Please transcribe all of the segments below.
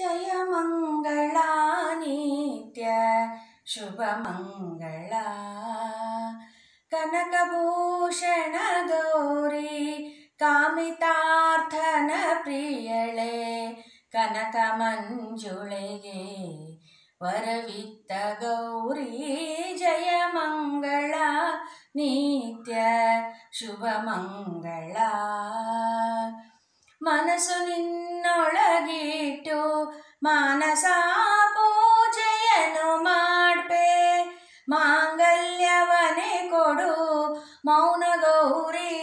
ಜಯ ಮಂಗಳ ನಿತ್ಯ ಶುಭ ಮಂಗಳ ಕನಕಭೂಷಣ ಗೌರಿ ಕಾಮಿತಾರ್ಥನ ಪ್ರಿಯಳೆ, ಕನಕ ಮಂಜುಳೆಗೆ ವರವಿತ್ತ ಗೌರಿ ಜಯ ಮಂಗಳ ನಿತ್ಯ ಶುಭ ಮಂಗಳ ಮನಸ್ಸು ಮಾನಸ ಪೂಜೆಯನ್ನು ಮಾಡ್ಬೆ ಮಾಂಗಲ್ಯವನೇ ಕೊಡು ಮೌನ ಗೌರಿ.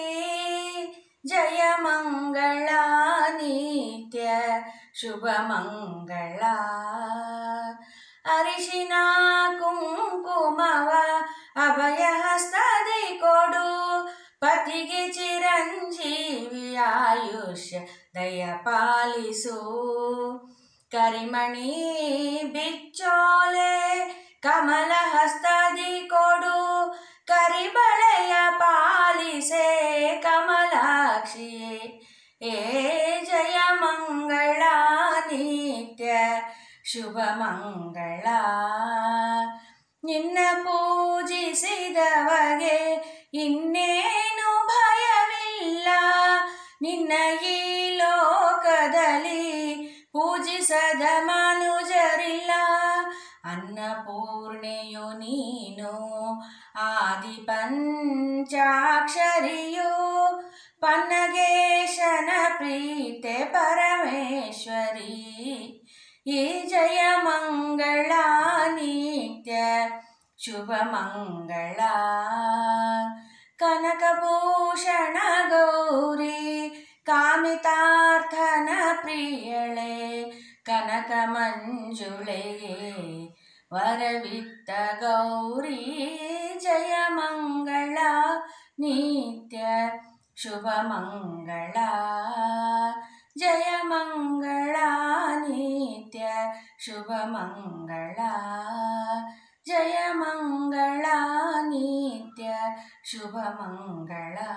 ಜಯ ಮಂಗಳ ನಿತ್ಯ, ಶುಭ ಮಂಗಳ. ಅರಿಶಿನ ಕುಂಕುಮವ ಅಭಯ ಹಸ್ತದಿ ಕೊಡು. ಪತಿಗೆ ಚಿರಂಜೀವಿ ಆಯುಷ್ಯ ದಯ ಪಾಲಿಸು. ಕರಿಮಣಿ ಬಿಚ್ಚೋಲೆ, ಕಮಲ ಹಸ್ತದಿ ಕೊಡು, ಕರಿಬಳೆಯ ಪಾಲಿಸೆ ಕಮಲಾಕ್ಷಿಯೇ. ಏ ಜಯ ಮಂಗಳ ನಿತ್ಯ, ಶುಭ ಮಂಗಳ. ನಿನ್ನ ಪೂಜಿಸಿದವಗೆ ಇನ್ನೇನು ಭಯವಿಲ್ಲ, ನಿನ್ನ ಈ ಅನ್ನಪೂರ್ಣೆಯು ನೀನು ಆದಿ ಪಂಚಾಕ್ಷರಿಯು ಪನ್ನಗೇಶನ ಪ್ರೀತೆ ಪರಮೇಶ್ವರಿ ಈ ಜಯ ಮಂಗಳ ನಿತ್ಯ ಶುಭ ಮಂಗಳ ಕನಕಭೂಷಣ ಗೌರಿ ಕಾಮಿತಾರ್ಥನ ಪ್ರಿಯಳೆ ಕನಕ ಮಂಜುಳೆಗೆ वरवित्त गौरी जयमङ्गला नित्य शुभमङ्गला जयमङ्गला नित्य शुभमङ्गला जयमङ्गला नित्य शुभमङ्गला